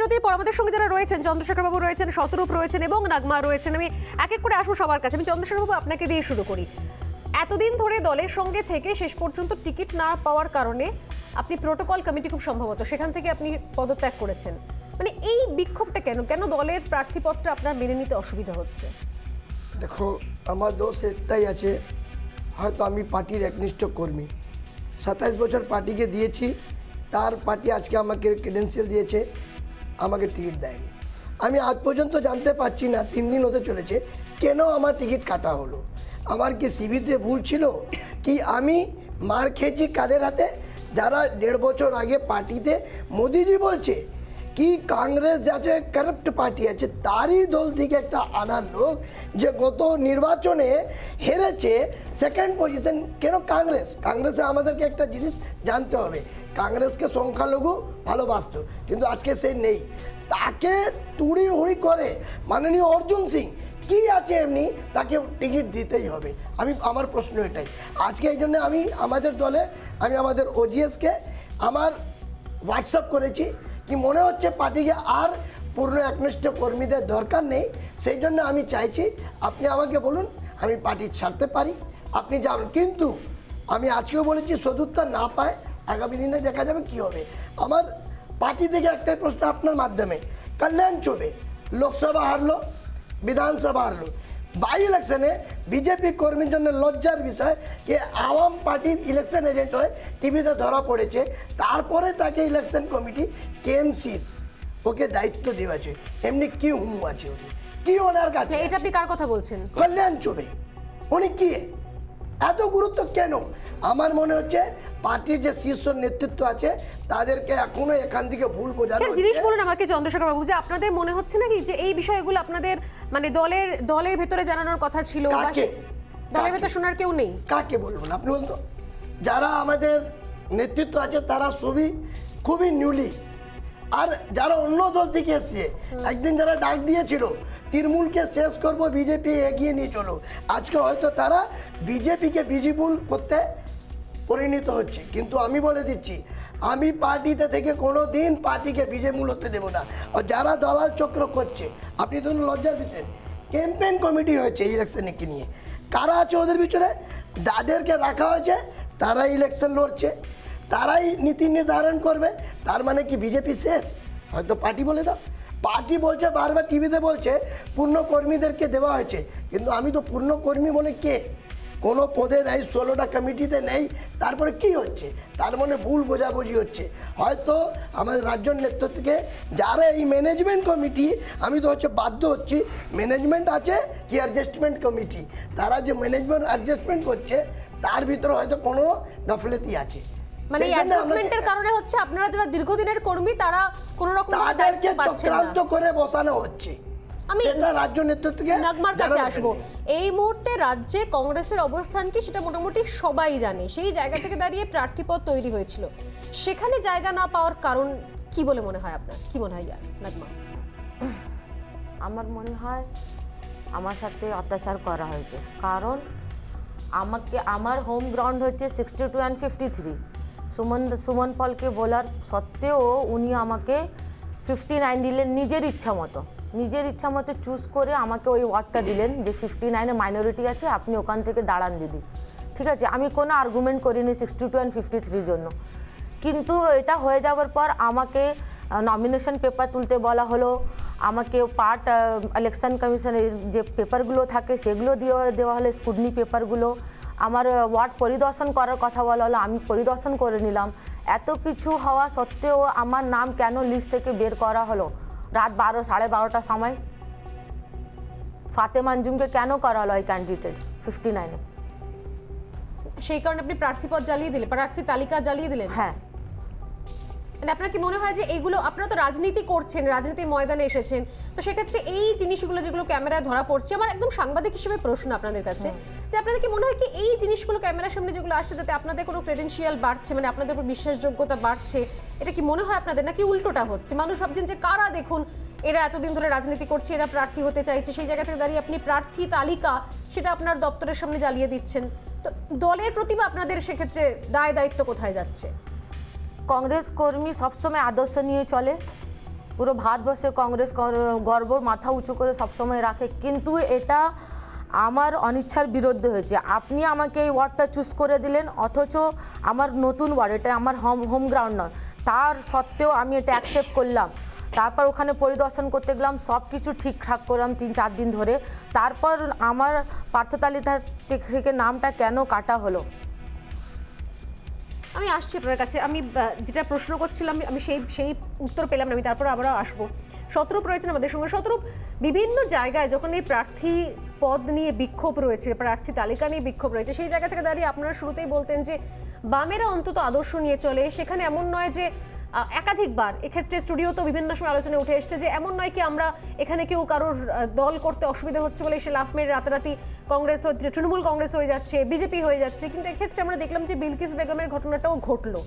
বিরতির পর আমাদের সঙ্গে যারা রয়েছেন চন্দ্রশেখর বাবু রয়েছেন, শতরূপ রয়েছেন এবং নাগমা রয়েছেন, আমি এক এক করে আসব সবার কাছে। আমি চন্দ্রশেখর বাবু আপনাকে দিয়ে শুরু করি। এতদিন ধরে দলের সঙ্গে থেকে শেষ পর্যন্ত টিকিট না পাওয়ার কারণে আপনি প্রোটোকল কমিটি খুব সম্ভবত, সেখান থেকে আপনি পদত্যাগ করেছেন। মানে এই বিক্ষোভটা কেন? কেন দলের প্রার্থীপত্র আপনার মেনে নিতে অসুবিধা হচ্ছে? দেখো, আমার দোষ এটাই আছে, হয়তো আমি পার্টির একনিষ্ঠ কর্মী। সাতাইশ বছর পার্টিকে দিয়েছি, তার পার্টি আজকে আমাকে ক্রেডেন্সিয়াল দিয়েছে। আমাকে টিকিট দেয়নি। আমি আজ পর্যন্ত জানতে পারছি না, তিন দিন হতে চলেছে, কেন আমার টিকিট কাটা হলো? আমার কি সিভিতে ভুল ছিল? কি আমি মার খেয়েছি কাদের হাতে? যারা দেড় বছর আগে পার্টিতে মোদিজি বলছে, কি কংগ্রেস যাচ্ছে কারাপ্ট পার্টি আছে, তারই দল থেকে একটা আনার লোক যে গত নির্বাচনে হেরেছে সেকেন্ড পজিশন কেন কংগ্রেস? কংগ্রেসে আমাদেরকে একটা জিনিস জানতে হবে। কংগ্রেসকে সংখ্যালঘু ভালোবাসত, কিন্তু আজকে সে নেই। তাকে তুড়ি হুড়ি করে মাননীয় অর্জুন সিং, কি আছে এমনি? তাকে টিকিট দিতেই হবে। আমি, আমার প্রশ্ন এটাই। আজকে এই জন্য আমি আমাদের দলে, আমি আমাদের ওজিএসকে আমার হোয়াটসঅ্যাপ করেছি কি মনে হচ্ছে পার্টিকে আর পূর্ণ একনিষ্ঠ কর্মীদের দরকার নেই। সেই জন্য আমি চাইছি আপনি আমাকে বলুন, আমি পার্টি ছাড়তে পারি। আপনি যান। কিন্তু আমি আজকেও বলেছি সদুত্তর না পায় আগামী দিনে দেখা যাবে কি হবে? আমার পার্টি থেকে একটাই প্রশ্ন আপনার মাধ্যমে। কল্যাণ চৌবে লোকসভা হারলো বিধানসভা হারলো। বাই ইলেকশনে বিজেপি কর্মীর জন্য লজ্জার বিষয় যে আওয়াম পার্টির ইলেকশন এজেন্ট হয়ে টিভিতে ধরা পড়েছে তারপরে তাকে ইলেকশন কমিটি কেএমসির ওকে দায়িত্ব দেওয়াছে এমনি কি হুম আছে উনি কি ওনার কাছে এটা আপনি কার কথা বলছেন? কল্যাণ চবে উনি কি? এত গুরুত্ব কেন? আমার মনে হচ্ছে পার্টির যে শীর্ষ নেতৃত্ব আছে তাদেরকে এখনও এখান থেকে ভুল বোঝানো জিনিস বলুন আমাকে চন্দ্রশেখর বাবু যে আপনাদের মনে হচ্ছে নাকি যে এই বিষয়গুলো আপনাদের মানে দলের দলের ভেতরে জানানোর কথা ছিল দলের? ভেতর শোনার কেউ নেই? কাকে বলবেন আপনি বলুন তো। যারা আমাদের নেতৃত্ব আছে তারা সবই খুবই নিউলি আর যারা অন্য দল থেকে এসছে একদিন যারা ডাক দিয়েছিল তৃণমূলকে শেষ করব, বিজেপি এগিয়ে নিয়ে চলো আজকে হয়তো তারা বিজেপিকে বিজিবুল করতে পরিণত হচ্ছে। কিন্তু আমি বলে দিচ্ছি, আমি পার্টিতে থেকে কোনো দিন পার্টিকে বিজেমূল হতে দেবো না। আর যারা দালাল চক্র করছে, আপনি ধরুন লজ্জার বিষয়, ক্যাম্পেইন কমিটি হয়েছে ইলেকশনকে নিয়ে? কারা আছে ওদের পিছনে? যাদেরকে রাখা হয়েছে তারা ইলেকশন লড়ছে। তারাই নীতি নির্ধারণ করবে, তার মানে কি বিজেপি শেষ? হয়তো পার্টি বলে দাও। পার্টি বলছে, বারবার টিভিতে বলছে পূর্ণ কর্মীদেরকে দেওয়া হয়েছে। কিন্তু আমি তো পূর্ণ কর্মী বলে কে? কোনো পদে নেই, ষোলোটা কমিটিতে নেই, তারপরে কি হচ্ছে? তার মানে ভুল বোঝাবুঝি হচ্ছে। হয়তো আমাদের রাজ্য নেতৃত্বকে যারা এই ম্যানেজমেন্ট কমিটি, আমি তো হচ্ছে বাধ্য হচ্ছি, ম্যানেজমেন্ট আছে কি অ্যাডজাস্টমেন্ট কমিটি? তারা যে ম্যানেজমেন্ট অ্যাডজাস্টমেন্ট করছে, তার ভিতরে হয়তো কোনো গাফলেতি আছে। মানে অ্যাডজাস্টমেন্টের কারণে হচ্ছে আপনারা যারা দীর্ঘদিনের কর্মী তারা কোনো রকম তাদেরকে চক্রান্ত না। করে বসানো হচ্ছে। আমি রাজ্য নেতৃত্বকে নাগমার কাছে আসব। এই মুহূর্তে রাজ্যে কংগ্রেসের অবস্থান কি সেটা মোটামুটি সবাই জানে। সেই জায়গা থেকে দাঁড়িয়ে প্রার্থীপদ তৈরি হয়েছিল। সেখানে জায়গা না পাওয়ার কারণ কি বলে মনে হয় আপনার? কি মনে হয় ইয়ার নাগমা? আমার মনে হয় আমার সাথে অত্যাচার করা হয়েছে। কারণ আমাকে আমার হোম গ্রাউন্ড হচ্ছে sixty two and fifty three Suman Suman পলকে বলার সত্ত্বেও উনি আমাকে ফিফটি নাইন দিলেন নিজের ইচ্ছা মতো। নিজের ইচ্ছা মতো চুজ করে আমাকে ওই ওয়ার্ডটা দিলেন যে ফিফটি নাইনে মাইনরিটি আছে, আপনি ওখান থেকে দাঁড়ান দিদি। ঠিক আছে? আমি কোনো আর্গুমেন্ট করিনি সিক্সটি টু অ্যান্ড ফিফটি থ্রির জন্য। কিন্তু এটা হয়ে যাওয়ার পর আমাকে নমিনেশন পেপার তুলতে বলা হলো। আমাকে পার্ট ইলেকশন কমিশনের যে পেপারগুলো থাকে, সেগুলো দিয়ে, দেওয়া হলো, স্কুডনি পেপারগুলো আমার ওয়ার্ড পরিদর্শন করার কথা বলা হলো আমি পরিদর্শন করে নিলাম। এত কিছু হওয়া সত্ত্বেও আমার নাম কেন লিস্ট থেকে বের করা হলো? রাত বারো সাড়ে বারোটার সময় ফাতে মানজুমকে কেন করা হলো ওই ক্যান্ডিডেট ফিফটি নাইনে সেই কারণে আপনি প্রার্থী পদ জ্বালিয়ে দিলেন প্রার্থী তালিকা জ্বালিয়ে দিলেন? হ্যাঁ। মানে আপনার কি মনে হয় যে এইগুলো আপনারা তো রাজনীতি করছেন রাজনীতির ময়দানে এসেছেন তো সেক্ষেত্রে এই জিনিসগুলো যেগুলো ক্যামেরায় ধরা পড়ছে আমার একদম সাংবাদিক হিসেবে প্রশ্ন আপনাদের কাছে যে আপনাদের কি মনে হয় কি এই জিনিসগুলো ক্যামেরার সামনে যেগুলো আসছে তাতে আপনাদের কোনো ক্রেডেন্সিয়াল বাড়ছে মানে আপনাদের উপর বিশ্বাসযোগ্যতা বাড়ছে এটা কি মনে হয় আপনাদের নাকি উল্টোটা হচ্ছে? মানুষ ভাবছেন যে কারা দেখুন এরা এতদিন ধরে রাজনীতি করছে এরা প্রার্থী হতে চাইছে সেই জায়গা থেকে দাঁড়িয়ে আপনি প্রার্থী তালিকা সেটা আপনার দপ্তরের সামনে জ্বালিয়ে দিচ্ছেন তো দলের প্রতিভা আপনাদের সেক্ষেত্রে দায় দায়িত্ব কোথায় যাচ্ছে? কংগ্রেস কর্মী সবসময় আদর্শ নিয়ে চলে। পুরো ভারতবর্ষে কংগ্রেস গর্ব মাথা উঁচু করে সবসময় রাখে। কিন্তু এটা আমার অনিচ্ছার বিরুদ্ধে হয়েছে। আপনি আমাকে এই ওয়ার্ডটা চুজ করে দিলেন, অথচ আমার নতুন ওয়ার্ড, এটা আমার হোম হোম গ্রাউন্ড নয়। তার সত্ত্বেও আমি এটা অ্যাকসেপ্ট করলাম। তারপর ওখানে পরিদর্শন করতে গেলাম সব কিছু ঠিকঠাক করলাম তিন, চার দিন ধরে। তারপর আমার পার্থতালিকা থেকে নামটা কেন কাটা হলো? আমি আসছি আপনার কাছে। আমি যেটা প্রশ্ন করছিলাম, আমি সেই সেই উত্তর পেলাম না, আমি তারপরে আবারও আসব। শতরূপ রয়েছেন আমাদের সঙ্গে? শতরূপ, বিভিন্ন জায়গায় যখন এই প্রার্থী পদ নিয়ে বিক্ষোভ রয়েছে, প্রার্থী তালিকা নিয়ে বিক্ষোভ রয়েছে, সেই জায়গা থেকে দাঁড়িয়ে আপনারা শুরুতেই বলতেন যে, বামেরা অন্তত আদর্শ নিয়ে চলে। সেখানে এমন নয় যে একাধিকবার। এক্ষেত্রে স্টুডিওতেও বিভিন্ন সময় আলোচনায় উঠে এসছে যে এমন নয় কি আমরা এখানে কেউ কারোর দল করতে অসুবিধা হচ্ছে বলে সে লাভ মেরে রাতারাতি কংগ্রেস তৃণমূল কংগ্রেস হয়ে যাচ্ছে, বিজেপি হয়ে যাচ্ছে, কিন্তু এক্ষেত্রে আমরা দেখলাম যে বিলকিস বেগমের ঘটনাটাও ঘটলো।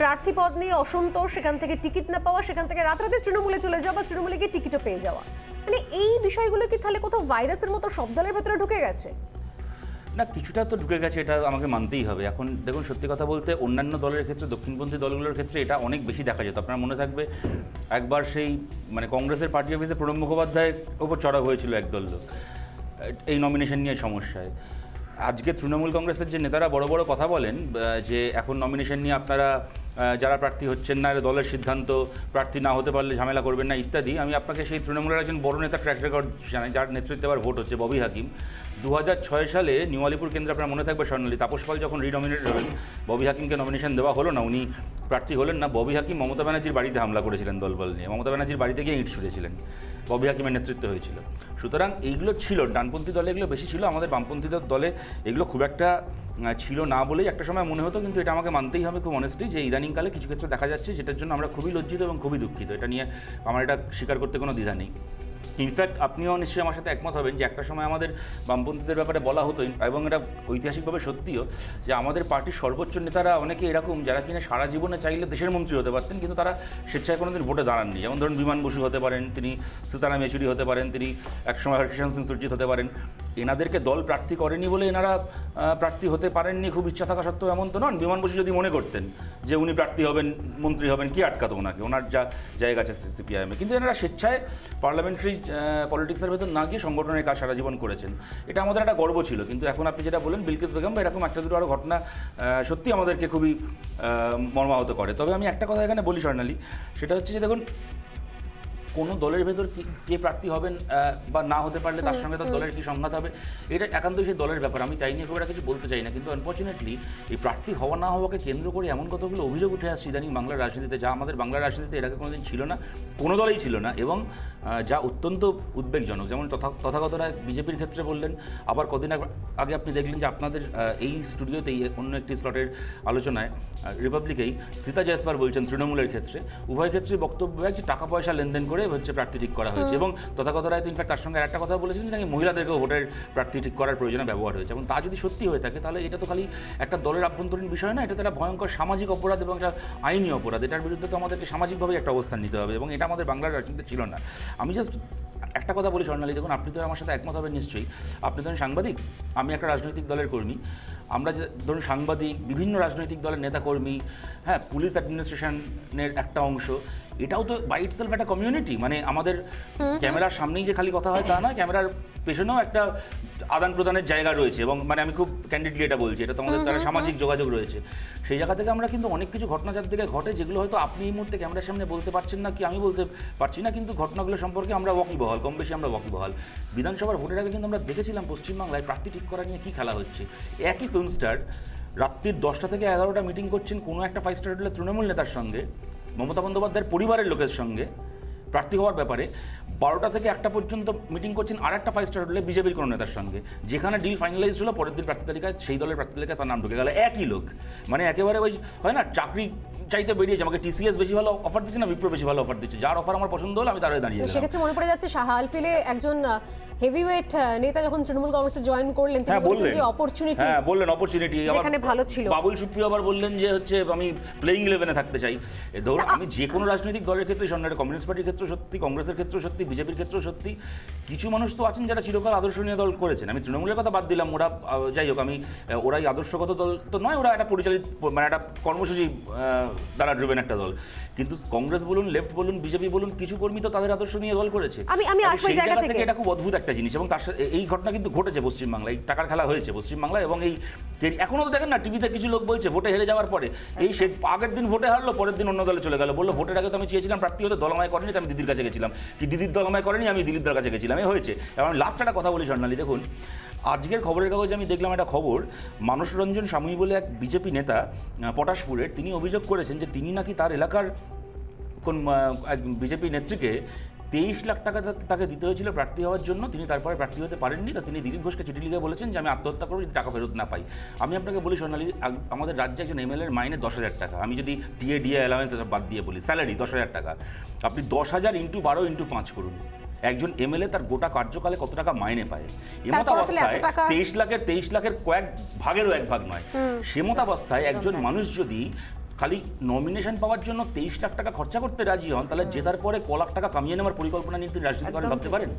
প্রার্থী পদ নিয়ে অসন্তোষ, সেখান থেকে টিকিট না পাওয়া, সেখান থেকে রাতারাতি তৃণমূলে চলে যাওয়া বা তৃণমূলে গিয়ে টিকিটও পেয়ে যাওয়া। মানে এই বিষয়গুলো কি তাহলে কোথাও ভাইরাসের মতো সব দলের ভেতরে ঢুকে গেছে? না, কিছুটা তো ঢুকে গেছে, এটা আমাকে মানতেই হবে। এখন দেখুন, সত্যি কথা বলতে অন্যান্য দলের ক্ষেত্রে, দক্ষিণপন্থী দলগুলোর ক্ষেত্রে এটা অনেক বেশি দেখা যেত। আপনার মনে থাকবে, একবার সেই মানে কংগ্রেসের পার্টি অফিসে প্রণব মুখোপাধ্যায়ের ওপর চড়া হয়েছিল একদল লোক। এই নমিনেশন নিয়ে সমস্যায়। আজকে তৃণমূল কংগ্রেসের যে নেতারা বড় বড় কথা বলেন যে এখন নমিনেশন নিয়ে আপনারা যারা প্রার্থী হচ্ছেন না দলের সিদ্ধান্ত, প্রার্থী না হতে পারলে ঝামেলা করবেন না, ইত্যাদি। আমি আপনাকে সেই তৃণমূলের একজন বড় নেতা ট্র্যাক রেকর্ড জানাই, যার নেতৃত্বে আবার ভোট হচ্ছে, ববি হাকিম। দু হাজার ছয় সালে নিউ আলিপুর কেন্দ্রে আপনার মনে থাকবে স্বর্ণালী তাপস পাল যখন রিনমিনেট হলেন ববি হাকিমকে নমিনেশন দেওয়া হলো না, উনি প্রার্থী হলেন না। ববি হাকিম মমতা ব্যানার্জির বাড়িতে হামলা করেছিলেন দলবল নিয়ে। মমতা ব্যানার্জির বাড়িতে গিয়ে ইট ছুড়েছিলেন। ববি হাকিমের নেতৃত্ব হয়েছিল। সুতরাং এইগুলো ছিল, ডানপন্থী দলে এগুলো বেশি ছিল, আমাদের বামপন্থীদের দলে এগুলো খুব একটা ছিল না বলেই একটা সময় মনে হতো, কিন্তু এটা আমাকে মানতেই হবে খুব অনেস্টলি যে ইদানিংকালে কিছু ক্ষেত্রে দেখা যাচ্ছে যেটার জন্য আমরা খুবই লজ্জিত এবং খুবই দুঃখিত। এটা নিয়ে আমার এটা স্বীকার করতে কোনো দ্বিধা নেই। ইনফ্যাক্ট আপনিও নিশ্চয়ই আমার সাথে একমত হবেন যে একটা সময় আমাদের বামপন্থীদের ব্যাপারে বলা হতো, এবং এটা ঐতিহাসিকভাবে সত্যিও, যে আমাদের পার্টির সর্বোচ্চ নেতারা অনেকে এরকম, যারা কিনা সারা জীবনে চাইলে দেশের মন্ত্রী হতে পারতেন, কিন্তু তারা স্বেচ্ছায় কোনোদিন ভোটে দাঁড়াননি। যেমন ধরুন বিমান বসু হতে পারেন, তিনি সীতারাম ইয়েচুরি হতে পারেন, তিনি একসময় হরকিষণ সিং সুরজিৎ হতে পারেন। এনাদেরকে দল প্রার্থী করেনি বলে এনারা প্রার্থী হতে পারেননি, খুব ইচ্ছা থাকা সত্ত্বেও এমন তো নন। বিমান বসু যদি মনে করতেন যে উনি প্রার্থী হবেন, মন্ত্রী হবেন, কি আটকাতো ওনাকে? ওনার যা জায়গা আছে সিপিআইএমে। কিন্তু এনারা স্বেচ্ছায় পার্লামেন্টারি পলিটিক্সের ভেতর না গিয়ে সংগঠনের কাজ সারা জীবন করেছেন। এটা আমাদের একটা গর্ব ছিল। কিন্তু এখন আপনি যেটা বলেন বিলকিস বেগম বা এরকম একটা দুটো আরও ঘটনা সত্যি আমাদেরকে খুবই মর্মাহত করে। তবে আমি একটা কথা এখানে বলি স্বর্ণালী সেটা হচ্ছে যে দেখুন কোনো দলের ভেতর কি কে প্রার্থী হবেন বা না হতে পারলে তার সঙ্গে তার দলের কি সংঘাত হবে এটা একান্তই সেই দলের ব্যাপার। আমি তাই নিয়ে খুব একটা কিছু বলতে চাই না কিন্তু আনফর্চুনেটলি এই প্রার্থী হওয়া না হওয়াকে কেন্দ্র করে এমন কতগুলো অভিযোগ উঠে আসছে ইদানিং বাংলার রাজনীতিতে যা আমাদের বাংলার রাজনীতিতে এর আগে কোনোদিন ছিল না কোনো দলেই ছিল না এবং যা অত্যন্ত উদ্বেগজনক। যেমন তথা তথাগত রায় বিজেপির ক্ষেত্রে বললেন আবার কদিন আগ- আগে আপনি দেখলেন যে আপনাদের এই স্টুডিওতেই অন্য একটি স্লটের আলোচনায় রিপাবলিকেই সীতা জয়সওয়াল বলছেন তৃণমূলের ক্ষেত্রে। উভয় ক্ষেত্রে বক্তব্য এক যে টাকা পয়সা লেনদেন করে হচ্ছে প্রার্থী ঠিক করা হয়েছে এবং তথাগত রায় তো ইনফ্যাক্ট তার সঙ্গে একটা কথা বলেছেন যে নাকি মহিলাদেরকেও ভোটের প্রার্থী ঠিক করার প্রয়োজনে ব্যবহার হয়েছে। এবং তা যদি সত্যি হয়ে থাকে তাহলে এটা তো খালি একটা দলের আভ্যন্তরীণ বিষয় না এটা তো একটা ভয়ঙ্কর সামাজিক অপরাধ এবং একটা আইনি অপরাধ। এটার বিরুদ্ধে তো আমাদেরকে সামাজিকভাবে একটা অবস্থান নিতে হবে এবং এটা আমাদের বাংলার রাজনীতিতে ছিল না। আমি জাস্ট একটা কথা বলি স্বর্ণালী দেখুন আপনি তো আমার সাথে একমত হবেন নিশ্চয়ই। আপনি ধরুন সাংবাদিক আমি একটা রাজনৈতিক দলের কর্মী। আমরা যে ধরুন সাংবাদিক বিভিন্ন রাজনৈতিক দলের নেতাকর্মী হ্যাঁ পুলিশ অ্যাডমিনিস্ট্রেশনের একটা অংশ এটাও তো বাই ইটসেলফ একটা কমিউনিটি মানে আমাদের ক্যামেরার সামনেই যে খালি কথা হয় তা না ক্যামেরার পেছনেও একটা আদান প্রদানের জায়গা রয়েছে এবং মানে আমি খুব ক্যান্ডিডলি এটা বলছি এটা তো আমাদের তারা সামাজিক যোগাযোগ রয়েছে। সেই জায়গা থেকে আমরা কিন্তু অনেক কিছু ঘটনা চারদিকে ঘটে যেগুলো হয়তো আপনি এই মুহূর্তে ক্যামেরার সামনে বলতে পারছেন না কি আমি বলতে পারছি না কিন্তু ঘটনাগুলো সম্পর্কে আমরা ওয়াকিবহাল কম বেশি আমরা ওয়াকিবহাল। বিধানসভার ভোটের আগে কিন্তু আমরা দেখেছিলাম পশ্চিমবাংলায় প্রার্থী ঠিক করা নিয়ে কী খেলা হচ্ছে। একই ফিল্ম স্টার, রাত্রির দশটা থেকে এগারোটা মিটিং করছেন কোনো একটা ফাইভ স্টার হোটেলের তৃণমূল নেতার সঙ্গে, মমতা বন্দ্যোপাধ্যায়ের পরিবারের লোকের সঙ্গে, প্রার্থী হওয়ার ব্যাপারে বারোটা থেকে একটা পর্যন্ত মিটিং করছেন আর একটা ফাইভ স্টার হোটেলে বিজেপির কোনো নেতার সঙ্গে। যেখানে ডিল ফাইনালাইজ হলো, পরের দিন প্রার্থী তালিকায়, সেই দলের প্রার্থী তালিকায় তার নাম ঢুকে গেল। একই লোক। মানে একেবারে ওই হয় না, চাকরি চাইতে বেরিয়েছে, আমাকে টিসিএস বেশি ভালো অফার দিচ্ছে না বিপ্রো বেশি ভালো অফার দিচ্ছে। যার অফার আমার পছন্দ হলো, আমি তার হয়ে দাঁড়িয়ে সেক্ষেত্রে মনে পড়ে যাচ্ছে শাহ আলফিলে একজন হেভিওয়েট নেতা যখন তৃণমূল কংগ্রেসে জয়েন করলেন তিনি হ্যাঁ বলেছেন বললেন। যে অপরচুনিটি হ্যাঁ বললেন অপরচুনিটি যেখানে ভালো ছিল। বাবুল সুপ্রিয় আবার বললেন যে হচ্ছে আমি প্লেইং ইলেভেনে থাকতে চাই। ধরুন আমি যে কোনো রাজনৈতিক দলের ক্ষেত্রে কমিউনিস্ট পার্টির ক্ষেত্রে সত্যি কংগ্রেসের ক্ষেত্রে সত্যি বিজেপির ক্ষেত্রেও সত্যি কিছু মানুষ তো আছেন যারা চিরকাল আদর্শনীয় দল করেছেন। আমি তৃণমূলের কথা বাদ দিলাম ওরা যাই হোক আমি ওরাই আদর্শগত দল তো নয় ওরা একটা পরিচালিত মানে একটা কর্মসূচি দ্বারা ড্রিভেন একটা দল। কিন্তু কংগ্রেস বলুন লেফট বলুন বিজেপি বলুন কিছু কর্মী তো তাদের আদর্শ নিয়ে দল করেছে। আমি- আমি আসব জায়গা। থেকে। এটা খুব অদ্ভুত একটা জিনিস এবং তার সাথে এই ঘটনা কিন্তু ঘটেছে পশ্চিমবাংলায়, এই টাকার খেলা হয়েছে পশ্চিমবাংলায় এবং এই এখনও তো দেখেন না টিভিতে কিছু লোক বলছে, ভোটে হেরে যাওয়ার পরে। এই সে আগের দিন ভোটে হারলো, পরের দিন অন্য দলে চলে গেল। বলল, ভোটের আগে তো আমি চেয়েছিলাম, প্রার্থী হতে দলমায় করেনি আমি দিদির কাছে গেছিলাম। কি দিদির দলমায় করেনি, আমি দিলীপ দার কাছে গেছিলাম। এই হয়েছে। এবং লাস্ট একটা কথা বলি স্বর্ণালী দেখুন, আজকের খবরের কাগজে আমি দেখলাম একটা খবর। মানস রঞ্জন স্বামী বলে এক বিজেপি নেতা পটাশপুরের তিনি অভিযোগ করেছেন যে তিনি নাকি তার এলাকার কোন এক বিজেপি নেত্রীকে তেইশ লাখ টাকা তাকে দিতে হয়েছিল প্রার্থী হওয়ার জন্য। তিনি তারপরে প্রার্থী হতে পারেননি। তো তিনি দিলীপ ঘোষকে চিঠি লিখে বলেছেন যে আমি আত্মহত্যা করব যদি টাকা ফেরত না পাই। আমি আপনাকে বলি সোনালি আমাদের রাজ্যে একজন এমএলএ এর মাইনে দশ হাজার টাকা। আমি যদি টিএ ডিএ অ্যালাউন্স বাদ দিয়ে বলি স্যালারি দশ হাজার টাকা। আপনি দশ হাজার ইন্টু বারো ইন্টু পাঁচ করুন। একজন এমএলএ তার গোটা কার্যকালে কত টাকা মাইনে পায়? এমত তারপরে তাহলে এত অবস্থায় টাকা- তেইশ লাখের তেইশ লাখের কয়েক ভাগেরও এক ভাগ নয়। সেমতাবস্থায় একজন মানুষ যদি খালি নমিনেশন পাওয়ার জন্য তেইশ লাখ টাকা খরচা করতে রাজি হন তাহলে জেতার পরে ক লাখ টাকা কামিয়ে নেওয়ার পরিকল্পনা নিয়ে তিনি রাজনীতি করেন ভাবতে পারেন?